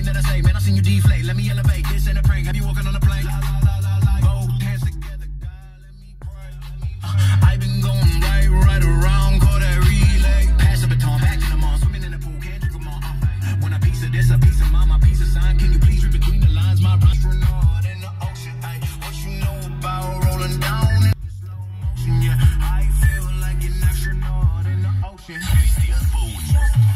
everything that I say. Man, I seen you deflate. Let me elevate. This ain't a prank. Have you walking on a plane? La, la, la, la, la. Both hands together. God, let me pray. Let me pray. I've been going right, right around. Call that relay. Pass the baton. Back to the mall. Swimming in the pool. Can't drink them all. Uh, when a piece of this, a piece of mine, my piece of sign. Can you please read between the lines? My astronaut in the ocean. Ay, what you know about rolling down in slow motion? Yeah, I feel like an astronaut in the ocean. It's the unfolding.